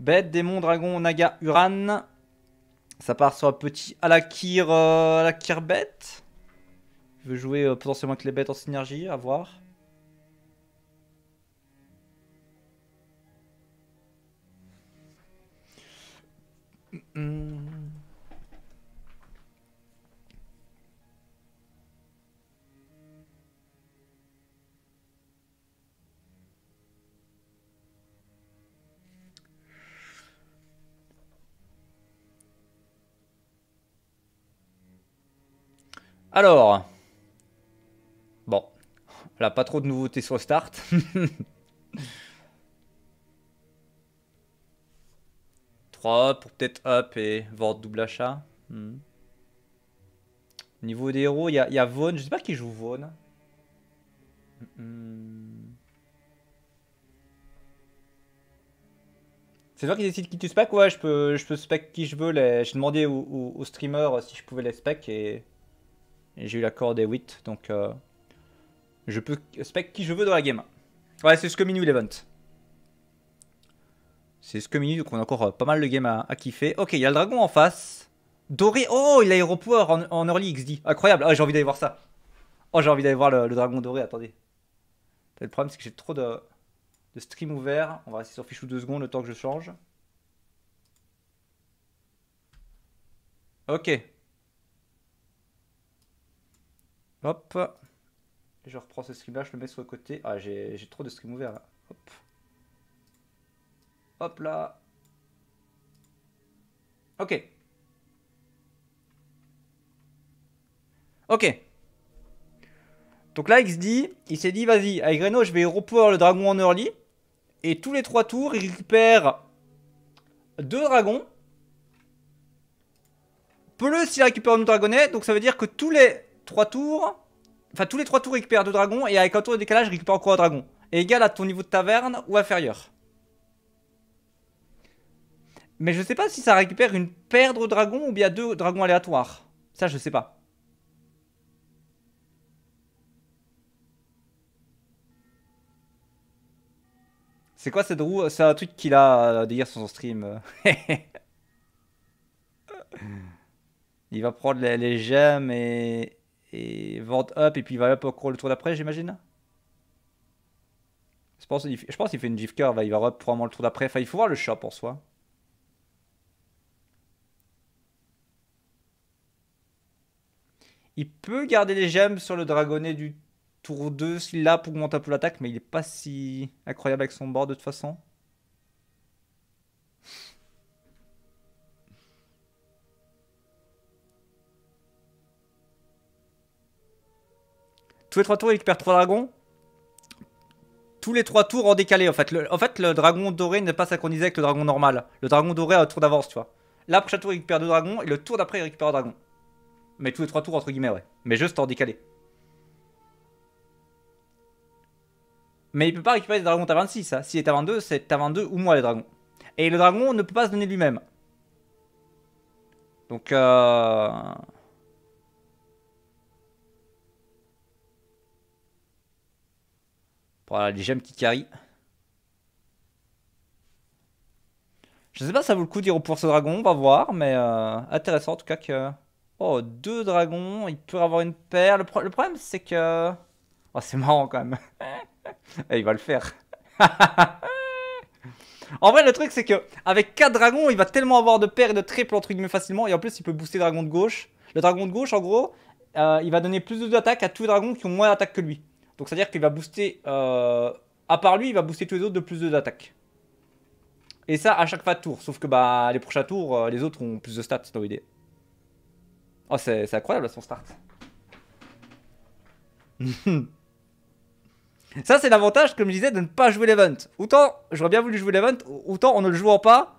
Bête, démon, dragon, naga, uran. Ça part sur un petit Alakir, euh, Alakir bête. Je veux jouer euh, potentiellement avec les bêtes en synergie, à voir. Hmm. Alors. Bon. Là, pas trop de nouveautés sur start. Pour peut-être up et voir double achat. Hmm. Niveau des héros, il y a, Vaughn. Je sais pas qui joue Vaughn. Hmm. C'est toi qui décide qui tu spec? Ouais, je peux, je peux spec qui je veux. J'ai demandé aux au, streamers si je pouvais les spec et j'ai eu l'accord des 8, donc euh, je peux spec qui je veux dans la game. Ouais, c'est ce que Minu Event. C'est ce que Minu, donc on a encore euh, pas mal de games à, kiffer. Ok, il y a le dragon en face. Doré, oh, il a aéroport en, early XD. Incroyable, ah, j'ai envie d'aller voir ça. Oh, j'ai envie d'aller voir le, dragon doré, attendez. Le problème, c'est que j'ai trop de, de stream ouvert. On va rester sur Fichou 2 secondes le temps que je change. Ok. Hop. je reprends ce stream là, je le mets sur le côté. Ah, j'ai trop de stream ouvert là. Hop. Hop là. Ok. Ok. Donc là, XD, il s'est dit, vas-y, avec Reno, je vais repower le dragon en early. Et tous les trois tours, il récupère deux dragons. Peu s'il récupère un dragonnet, donc ça veut dire que tous les 3 tours. Enfin, tous les 3 tours, récupère 2 dragons. Et avec un tour de décalage, récupère encore un dragon. Et égal à ton niveau de taverne ou inférieur. Mais je sais pas si ça récupère une paire de dragons ou bien deux dragons aléatoires. Ça, je sais pas. C'est quoi cette roue? C'est un truc qu'il a dire sur son stream. Il va prendre les gemmes et, et vente up et puis il va up encore le tour d'après, j'imagine? Je pense, je pense qu'il fait une GIF curve, il va up probablement le tour d'après. Enfin, il faut voir le shop en soi. Il peut garder les gemmes sur le dragonnet du tour 2 s'il l'a pour augmenter un peu l'attaque, mais il est pas si incroyable avec son board de toute façon. Tous les 3 tours, il récupère 3 dragons. Tous les 3 tours en décalé, en fait. En fait, le dragon doré n'est pas synchronisé avec le dragon normal. Le dragon doré a un tour d'avance, tu vois. Là, prochain tour, il récupère 2 dragons. Et le tour d'après, il récupère un dragon. Mais tous les 3 tours, entre guillemets, ouais. Mais juste en décalé. Mais il peut pas récupérer des dragons à 26. Hein. S'il est à 22, c'est à 22 ou moins les dragons. Et le dragon ne peut pas se donner lui-même. Donc, euh... Voilà, les gemmes qui carry. Je sais pas ça vaut le coup d'y pour ce dragon, on va voir, mais euh, intéressant en tout cas que... Oh, deux dragons, il peut avoir une paire. Le, problème c'est que... Oh, c'est marrant quand même. Eh, il va le faire. en vrai, le truc c'est que avec 4 dragons, il va tellement avoir de paires et de triples entre guillemets facilement. Et en plus, il peut booster le dragon de gauche. Le dragon de gauche, en gros, euh, il va donner plus d'attaques à tous les dragons qui ont moins d'attaques que lui. Donc c'est-à-dire qu'il va booster, euh, à part lui, il va booster tous les autres de plus de d'attaque. Et ça à chaque fois de tour. Sauf que bah, les prochains tours, euh, les autres ont plus de stats dans l'idée. Oh, c'est incroyable son start. ça, c'est l'avantage, comme je disais, de ne pas jouer l'event. Autant j'aurais bien voulu jouer l'event, autant en ne le jouant pas.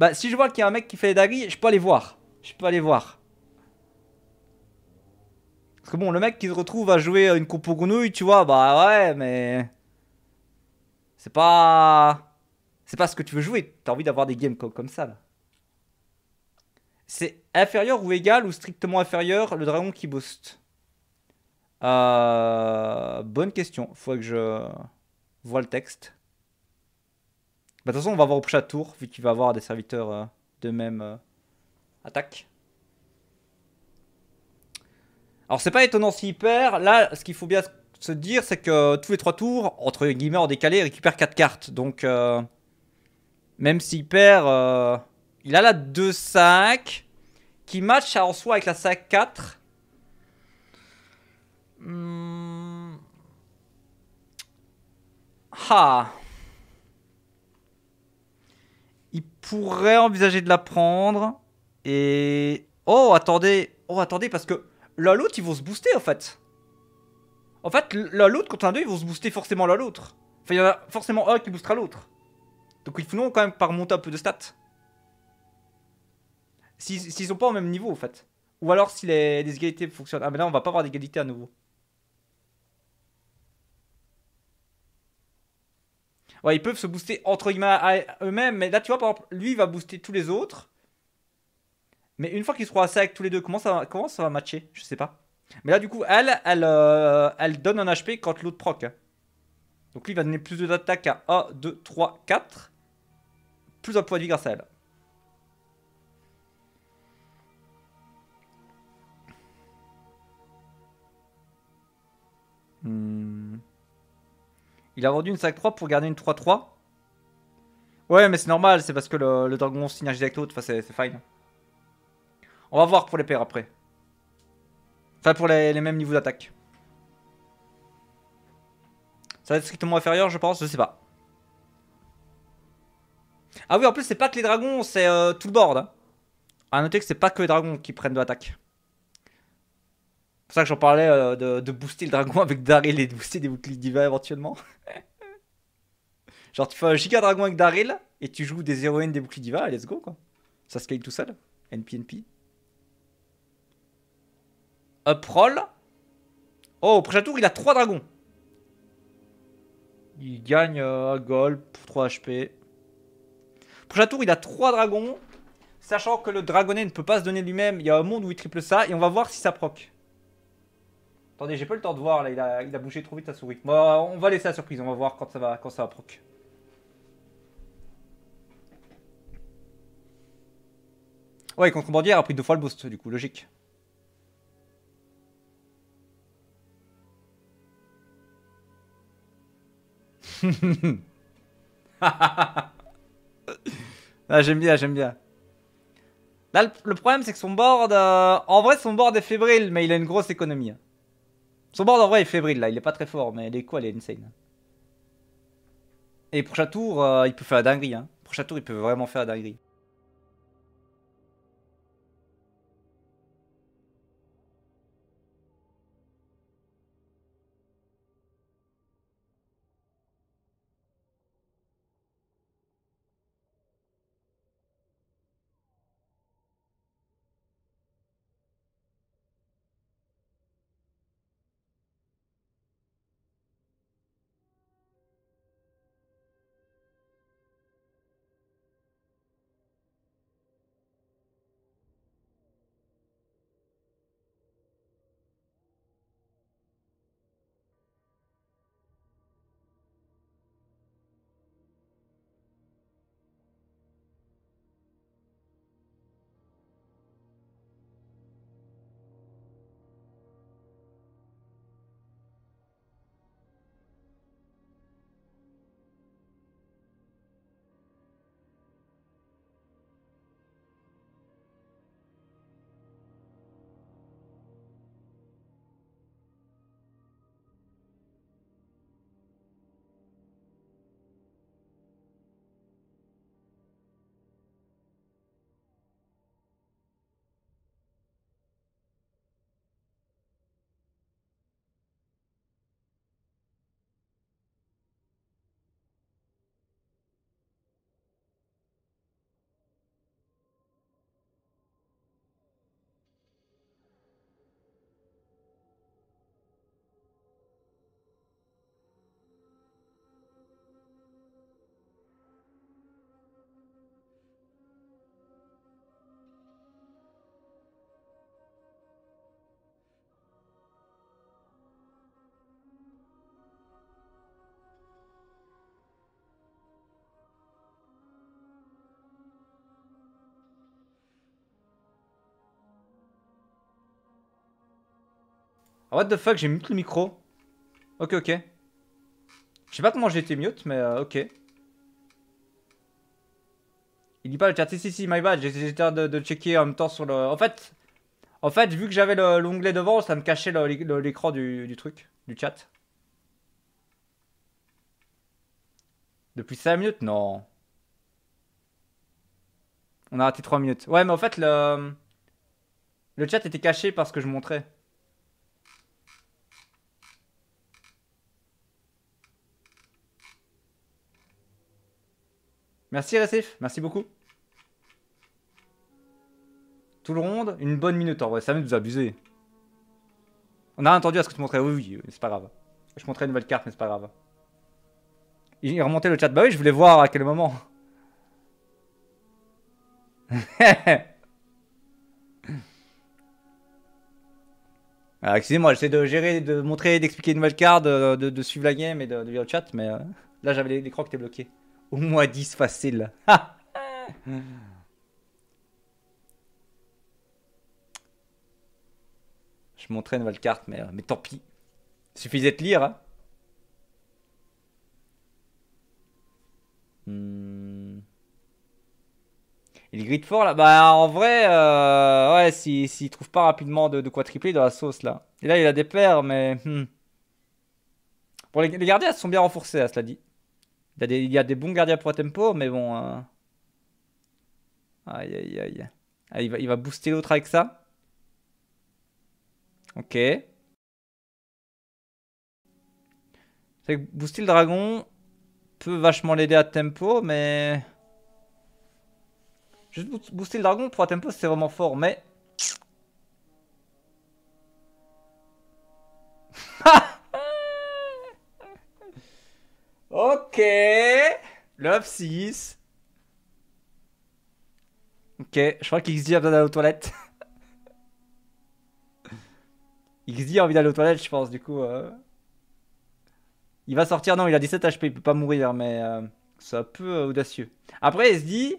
Bah, si je vois qu'il y a un mec qui fait les dagues, je peux aller voir. Je peux aller voir. Parce que bon, le mec qui se retrouve à jouer une compo grenouille, tu vois, bah ouais, mais. C'est pas. C'est pas ce que tu veux jouer. T'as envie d'avoir des games comme, ça, là. C'est inférieur ou égal ou strictement inférieur le dragon qui booste? Euh... Bonne question. Faut que je vois le texte. Bah, de toute façon, on va voir au prochain tour, vu qu'il va avoir des serviteurs euh, de même euh, attaque. Alors, c'est pas étonnant s'il perd. Là, ce qu'il faut bien se dire, c'est que tous les trois tours, entre guillemets en décalé, il récupère 4 cartes. Donc, euh, même s'il perd, euh, il a la 2-5 qui match en soi avec la 5-4. Hmm. Ah. Il pourrait envisager de la prendre. Et... Oh, attendez. Oh, attendez, parce que l'un l'autre, ils vont se booster, en fait. En fait, l'un l'autre, contre un deux, ils vont se booster forcément l'un l'autre. Enfin, il y en a forcément un qui boostera l'autre. Donc il faut quand même par remonter un peu de stats. S'ils sont pas au même niveau, en fait. Ou alors si les, les égalités fonctionnent. Ah, mais là, on va pas avoir d'égalité à nouveau. Ouais, ils peuvent se booster entre guillemets à eux-mêmes, mais là, tu vois, par exemple, lui, il va booster tous les autres. Mais une fois qu'ils seront assez avec tous les deux, comment ça, va, matcher? Je sais pas. Mais là, du coup, elle, elle, euh, elle donne un HP quand l'autre proc. Donc lui, il va donner plus d'attaque à 1, 2, 3, 4. Plus un point de vie grâce à elle. Hmm. Il a vendu une 5-3 pour garder une 3-3. Ouais, mais c'est normal, c'est parce que le, dragon synergise avec l'autre, enfin, c'est fine. On va voir pour les paires après. Enfin, pour les, mêmes niveaux d'attaque. Ça va être strictement inférieur, je pense, je sais pas. Ah oui, en plus, c'est pas que les dragons, c'est euh, tout le board. Hein. A noter que c'est pas que les dragons qui prennent de l'attaque. C'est pour ça que j'en parlais euh, de, booster le dragon avec Daryl et de booster des boucliers divins éventuellement. Genre, tu fais un giga dragon avec Daryl et tu joues des héroïnes des boucliers divins, let's go quoi. Ça scale tout seul. NPNP. Uproll. Oh, au prochain tour, il a 3 dragons. Il gagne euh, un gold pour 3 HP. Prochain tour, il a 3 dragons. Sachant que le dragonnet ne peut pas se donner lui-même, il y a un monde où il triple ça. Et on va voir si ça proc. Attendez, j'ai pas le temps de voir là, il a, il a bougé trop vite sa souris. Bon, on va laisser la surprise, on va voir quand ça va, quand ça va proc. Ouais, contrebandière a pris deux fois le boost, du coup, logique. Ah, j'aime bien, j'aime bien. Là, le, problème, c'est que son board... Euh, en vrai, son board est fébrile, mais il a une grosse économie. Hein. Son board en vrai est fébrile là, il est pas très fort, mais les coups elle est insane. Et prochain tour, euh, il peut faire la dinguerie. Hein. Prochain tour, il peut vraiment faire la dinguerie. Ah, what the fuck, j'ai mute le micro. Ok, ok. Je sais pas comment j'ai été mute, mais euh, ok. Il dit pas le chat. Si, si, si, my bad. J'étais de, de checker en même temps sur le. En fait, en fait vu que j'avais l'onglet devant, ça me cachait l'écran du, du truc, du chat. Depuis 5 minutes? Non. On a raté 3 minutes. Ouais, mais en fait, le... Le chat était caché parce que je montrais. Merci Récif, merci beaucoup. Tout le monde, une bonne minute en vrai, ça de vous abuser. On a entendu à ce que tu montrais, oui, oui, c'est pas grave. Je montrais une nouvelle carte, mais c'est pas grave. Il remontait le chat, bah oui, je voulais voir à quel moment. Ah, excusez-moi, j'essaie de gérer, de montrer, d'expliquer une nouvelle carte, de, suivre la game et de, de lire le chat, mais euh, là j'avais l'écran qui était bloqué. Au moins 10 facile. Je montrais une nouvelle carte, mais, euh, mais tant pis. Il suffisait de lire. Hein. Hmm. Il grid fort là Bah en vrai, euh, ouais, s'il si, trouve pas rapidement de, quoi tripler dans la sauce là. Et là il a des paires, mais... Hmm. Bon, les, gardiens sont bien renforcés, à cela dit. Il y, a des, bons gardiens pour tempo, mais bon... Euh. Aïe aïe aïe. Ah, il, va, il va booster l'autre avec ça. Ok. C'est que booster le dragon peut vachement l'aider à tempo, mais... Juste booster le dragon pour un tempo, c'est vraiment fort, mais... ok Love 6. Ok, je crois qu'XD a besoin d'aller aux toilettes. XD a envie d'aller aux toilettes, je pense, du coup. Euh. Il va sortir, non, il a 17 HP, il peut pas mourir, mais euh, c'est un peu audacieux. Après, il se dit...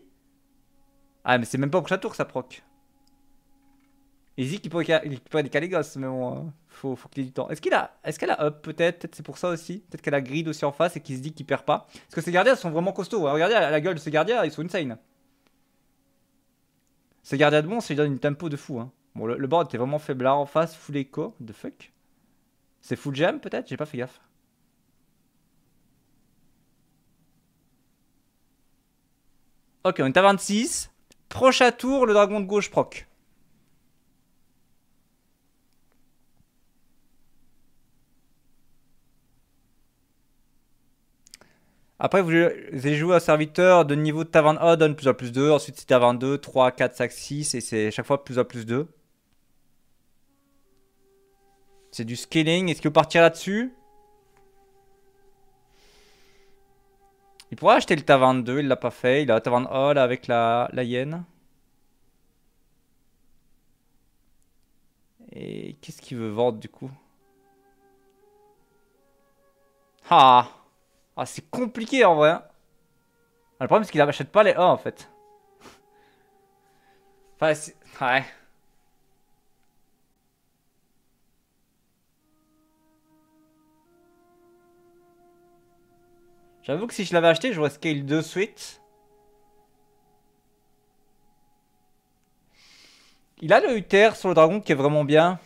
Ah, mais c'est même pas au prochain tour que ça proc. Il se dit qu'il pourrait, pourrait décaler Ghost, mais bon, euh, faut, faut qu'il ait du temps. Est-ce qu'il a, est-ce qu'elle a up peut-être? Peut-être c'est pour ça aussi. Peut-être qu'elle a grid aussi en face et qu'il se dit qu'il perd pas. Parce que ces gardiens sont vraiment costauds. Hein. Regardez la, gueule de ces gardiens, ils sont insane. Ces gardiens de monstres, ils donnent une tempo de fou. Hein. Bon, le, board était vraiment faiblard en face, full echo. The fuck? C'est full jam peut-être? J'ai pas fait gaffe. Ok, on est à 26. Prochain tour, le dragon de gauche proc. Après, vous avez joué à serviteur de niveau de taverne donne plus à plus 2. Ensuite, c'est taverne 2, 3, 4, 5, 6. Et c'est chaque fois plus à plus 2. C'est du scaling. Est-ce qu'il veut partir là-dessus? Il pourrait acheter le taverne 2, il l'a pas fait. Il a taverne A là avec la, la hyène. Et qu'est-ce qu'il veut vendre du coup? Ah Ah c'est compliqué en vrai. Hein. Ah, le problème c'est qu'il n'achète pas les A en fait. enfin, ouais. J'avoue que si je l'avais acheté, j'aurais scale de suite. Il a le Uther sur le dragon qui est vraiment bien.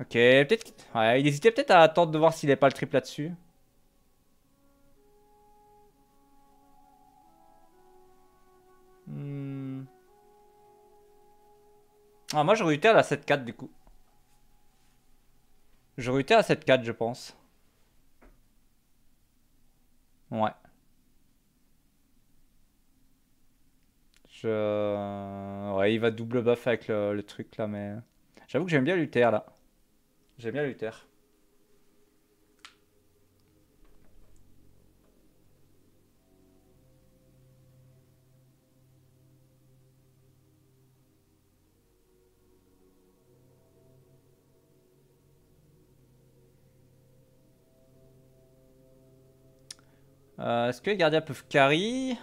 Ok, peut-être... Ouais, il hésitait peut-être à attendre de voir s'il n'avait pas le triple là-dessus. Hmm. Ah, moi j'aurais Uther à 7-4 du coup. J'aurais Uther à 7-4 je pense. Ouais. Je... Ouais, il va double buff avec le, truc là, mais... J'avoue que j'aime bien Luther là. J'aime bien Luther. Euh, est-ce que les gardiens peuvent carry?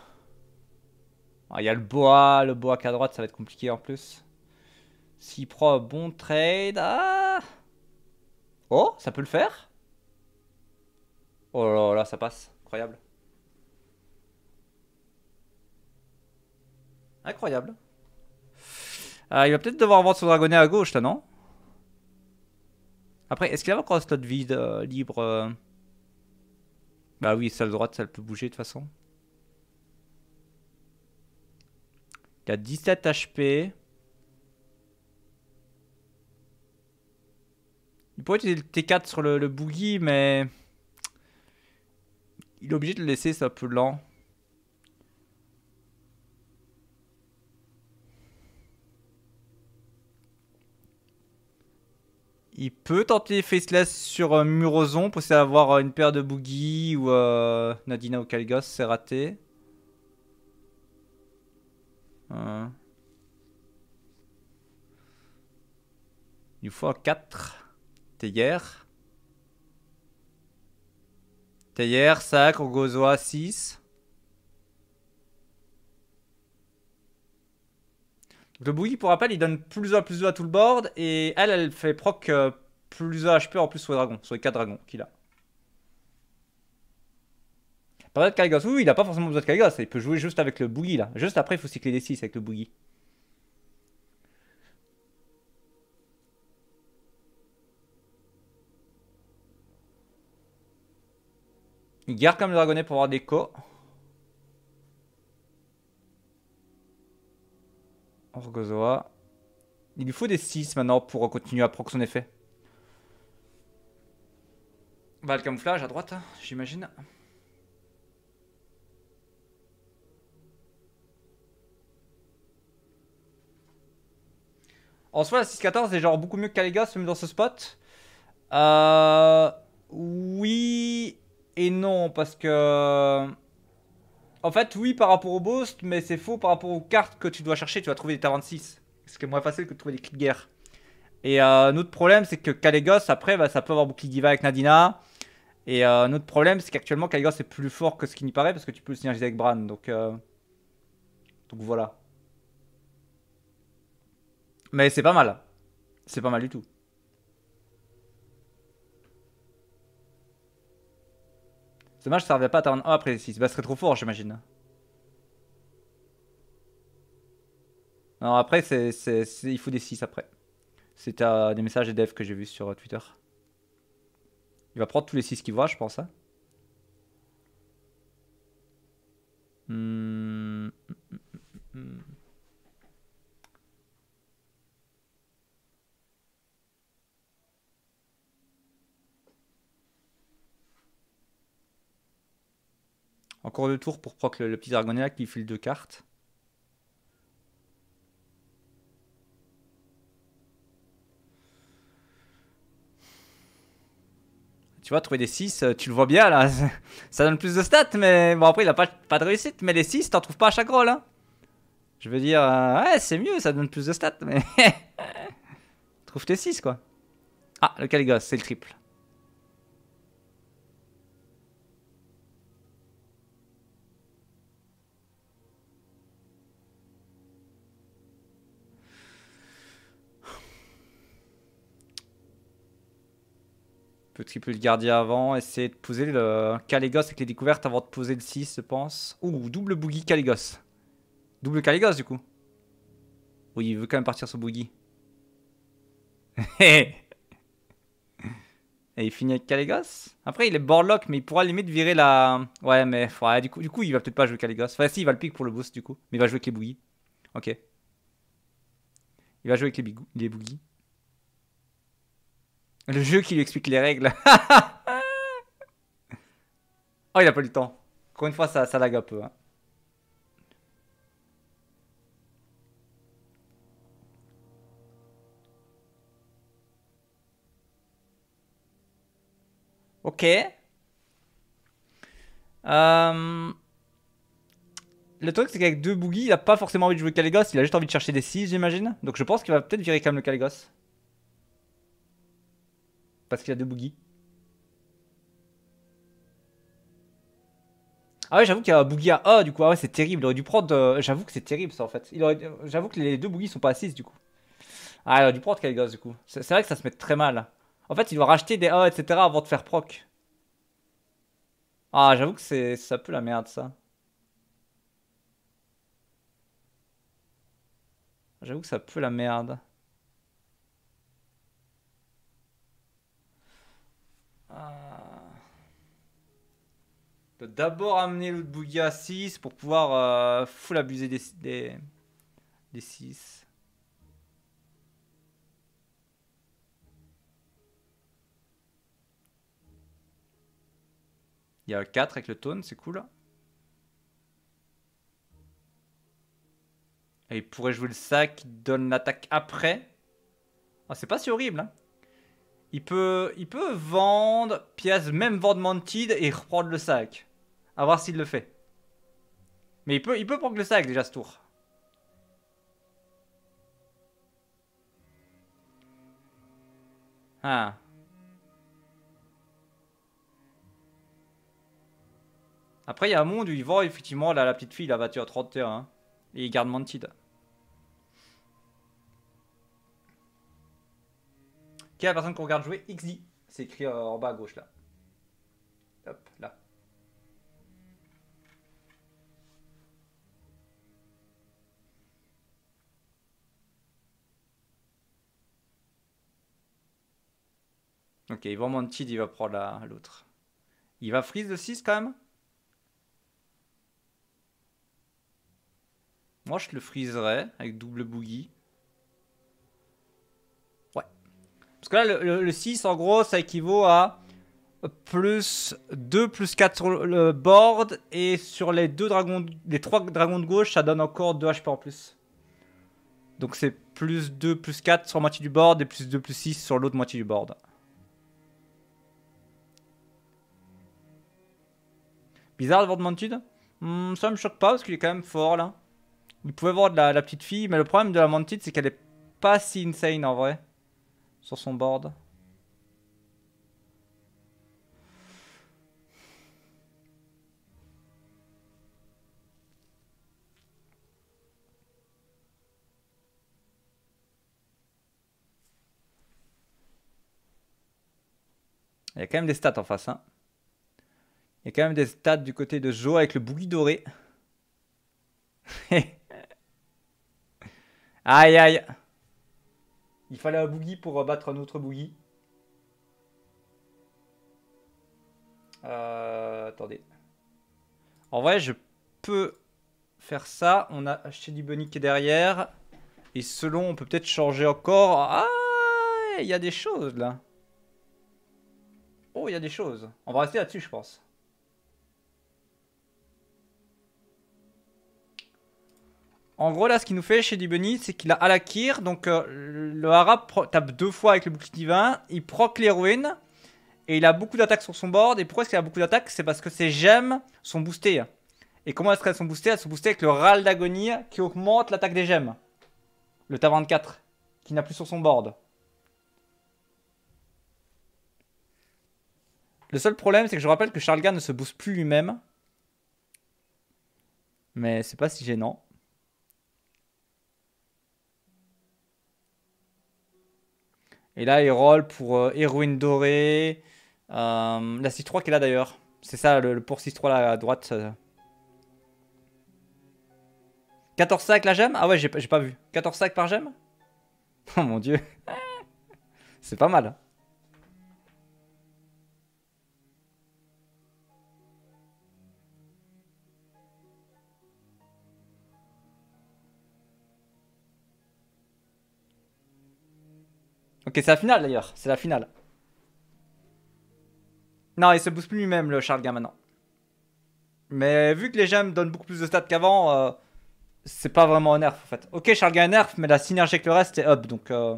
Ah, Il y a le bois, le bois qui à droite, ça va être compliqué en plus. S'il prend un bon trade. Ah Oh, ça peut le faire? Oh là là, ça passe. Incroyable. Incroyable. Euh, il va peut-être devoir vendre son dragonnet à gauche là, non? Après, est-ce qu'il a encore un slot vide, euh, libre euh? Bah oui, celle droite, ça peut bouger de toute façon. Il a 17 HP. Pourrait utiliser le T4 sur le, boogie, mais... Il est obligé de le laisser, c'est un peu lent. Il peut tenter Faceless sur euh, Murozon pour essayer d'avoir euh, une paire de Boogie ou euh, Nadina ou Kalgos, c'est raté. Euh. Il faut un 4. Teyer. Teyer, Sacre, Gozoa 6. le boogie, pour rappel, il donne plus 1 plus 2 à tout le board. Et elle, elle fait proc euh, plus 1 HP en plus sur les dragons, sur les 4 dragons qu'il a. Pas de Kalgos. Oui, il a pas forcément besoin de Kalgos. Il peut jouer juste avec le boogie là. Juste après, il faut cycler des 6 avec le boogie. Il garde comme le dragonnet pour avoir des co. Orgozoa. Il lui faut des 6 maintenant pour continuer à proc son effet. Bah le camouflage à droite, j'imagine. En soi, la 6-14 est genre beaucoup mieux que Kaligas, même dans ce spot. Euh, oui et non, parce que... En fait, oui par rapport au boost, mais c'est faux par rapport aux cartes que tu dois chercher. Tu vas trouver des Terran 6. Ce qui est moins facile que de trouver des clics guerre. Et euh, un autre problème, c'est que Calegos, après, bah, ça peut avoir bouclier diva avec Nadina. Et euh, un autre problème, c'est qu'actuellement, Calegos est plus fort que ce qui n'y paraît parce que tu peux le synergiser avec Bran. Donc, euh, donc voilà. Mais c'est pas mal. C'est pas mal du tout. Dommage, ça servait pas à Terran 1 après les 6. Bah, ce serait trop fort, j'imagine. Non, après, c'est, il faut des 6 après. C'est euh, des messages des devs que j'ai vus sur Twitter. Il va prendre tous les 6 qu'il voit, je pense. hein. Encore deux tours pour proc le, petit dragonnet là qui file deux cartes. Tu vois, trouver des 6, euh, tu le vois bien là. Ça donne plus de stats, mais bon, après, il a pas, pas de réussite. Mais les 6, t'en trouves pas à chaque rôle. Hein. Je veux dire, euh, ouais, c'est mieux, ça donne plus de stats, mais. Trouve tes 6 quoi. Ah, le Caligos, c'est le triple. Peut tripler le gardien avant, essayer de poser le Caligos avec les découvertes avant de poser le 6, je pense. Ouh, double boogie Caligos. Double Caligos du coup. Oui, il veut quand même partir sur boogie. Et il finit avec Caligos. Après, il est boardlock, mais il pourra limite virer la. Ouais, mais ouais, du, coup, du coup, il va peut-être pas jouer Caligos. Enfin, si, il va le pick pour le boost du coup. Mais il va jouer avec les boogies. Ok. Il va jouer avec les, les boogies. Le jeu qui lui explique les règles. oh, il a pas eu le temps. Encore une fois, ça, ça lag un peu. hein. Ok. Euh, Le truc, c'est qu'avec deux boogies, il a pas forcément envie de jouer Caligos, il a juste envie de chercher des 6, j'imagine. Donc je pense qu'il va peut-être virer quand même le Caligos. Parce qu'il a deux boogies. Ah ouais, j'avoue qu'il y a un boogie à A du coup. Ah ouais, c'est terrible. Il aurait dû prendre. euh, J'avoue que c'est terrible ça en fait. Aurait... J'avoue que les deux boogies sont pas 6 du coup. Ah, il a dû prendre Kai'Gos du coup. C'est vrai que ça se met très mal. En fait, il doit racheter des A, etc. avant de faire proc. Ah, j'avoue que c'est ça peu la merde ça. J'avoue que ça pue la merde. D'abord amener l'autre boogie à 6 pour pouvoir euh, full abuser des, des, des 6. Il y a le 4 avec le taunt, c'est cool. Et il pourrait jouer le sac qui donne l'attaque après. Ah, c'est pas si horrible. Hein. Il, peut, il peut vendre pièce, même vendre Mantid et reprendre le sac. A voir s'il le fait. Mais il peut, il peut prendre le sac déjà ce tour. Ah. Après, il y a un monde où il vend effectivement la, la petite fille, la voiture à 31. Hein, et il garde Mantid. Qui est la personne qu'on regarde jouer? XD. C'est écrit euh, en bas à gauche là. Hop, là. Ok, il va Mantid, il va prendre l'autre. Il va freeze de 6 quand même? Moi, je le freezerais avec double boogie. Ouais. Parce que là, le, 6, en gros, ça équivaut à plus 2, plus 4 sur le board. Et sur les, les 3 dragons de gauche, ça donne encore 2 HP en plus. Donc c'est plus 2, plus 4 sur la moitié du board et plus 2, plus 6 sur l'autre moitié du board. Bizarre de voir de hmm, Ça me choque pas parce qu'il est quand même fort là. Il pouvait voir de la, petite fille, mais le problème de la Mantid, c'est qu'elle est pas si insane en vrai. Sur son board. Il y a quand même des stats en face. Hein. Il y a quand même des stats du côté de Jo avec le bouilli doré. Aïe aïe. Il fallait un boogie pour battre un autre boogie. Euh, attendez. En vrai, je peux faire ça. On a du Bunny derrière. Et selon, on peut peut-être changer encore. Ah, il y a des choses là. Oh, il y a des choses. On va rester là-dessus, je pense. En gros, là, ce qu'il nous fait chez Dibunny, c'est qu'il a Alakir. Donc, euh, le arabe tape deux fois avec le bouclier divin. Il proc ruines. Et il a beaucoup d'attaques sur son board. Et pourquoi est-ce qu'il a beaucoup d'attaques? C'est parce que ses gemmes sont boostées. Et comment est-ce qu'elles sont boostées? Elles sont boostées avec le râle d'agonie qui augmente l'attaque des gemmes. Le ta 24, qui n'a plus sur son board. Le seul problème, c'est que je rappelle que Charles ne se booste plus lui-même. Mais c'est pas si gênant. Et là, il roll pour euh, Héroïne Dorée. Euh, la 6-3 qui est là d'ailleurs. C'est ça, le, pour 6-3 là à droite. 14 sacs la gemme? Ah ouais, j'ai pas vu. 14 sacs par gemme? Oh mon dieu. C'est pas mal. Ok, c'est la finale d'ailleurs. C'est la finale. Non, il se booste plus lui-même, le Charles maintenant. Mais vu que les gemmes donnent beaucoup plus de stats qu'avant, euh, c'est pas vraiment un nerf en fait. Ok, Charles est nerf, mais la synergie avec le reste est up, donc euh,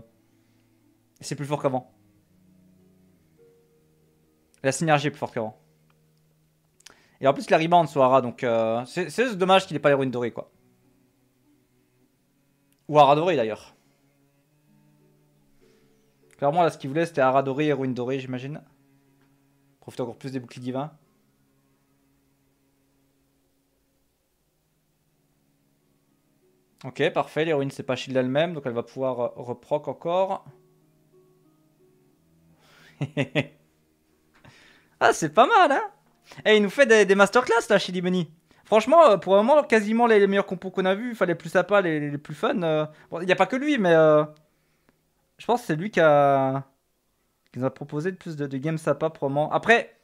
c'est plus fort qu'avant. La synergie est plus forte qu'avant. Et en plus, la rebound sur Ara, donc euh, c'est dommage qu'il ait pas les ruines dorées quoi. Ou Ara doré d'ailleurs. Clairement, là, ce qu'il voulait, c'était Ara doré et ruine dorée, j'imagine. Profiter encore plus des boucliers divins. Ok, parfait. L'héroïne s'est pas shield elle-même, donc elle va pouvoir euh, reproc encore. ah, c'est pas mal, hein Eh, il nous fait des, masterclass, là, Chili Bunny. Franchement, euh, pour le moment, quasiment les, meilleurs compos qu'on a vus, fallait plus sympa, les, les plus fun. Euh. Bon, il n'y a pas que lui, mais je pense que c'est lui qui a... qui nous a proposé le plus de, de games sympa pour le moment. Après,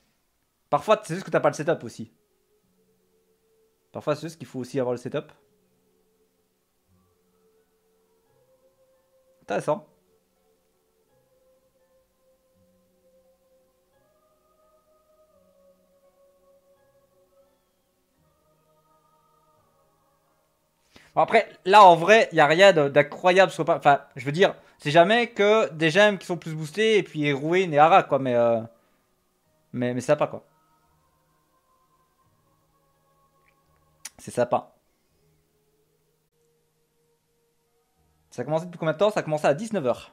parfois, c'est juste que t'as pas le setup aussi. Parfois, c'est juste qu'il faut aussi avoir le setup. Intéressant. après, là, en vrai, il n'y a rien d'incroyable. Enfin, je veux dire, c'est jamais que des gemmes qui sont plus boostés et puis Ruin et Ara, quoi. Mais, euh, mais, mais sympa, quoi. C'est sympa. Ça a commencé depuis combien de temps? Ça a commencé à 19h.